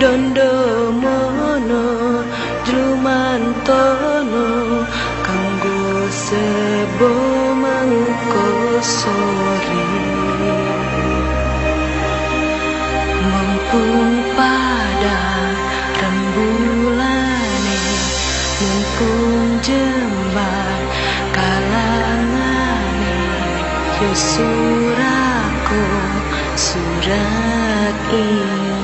dondo mono drumantono kanggo sebo mangko sore. Mumpung pada rembulane mumpung jembar kalangane yo surako surat ini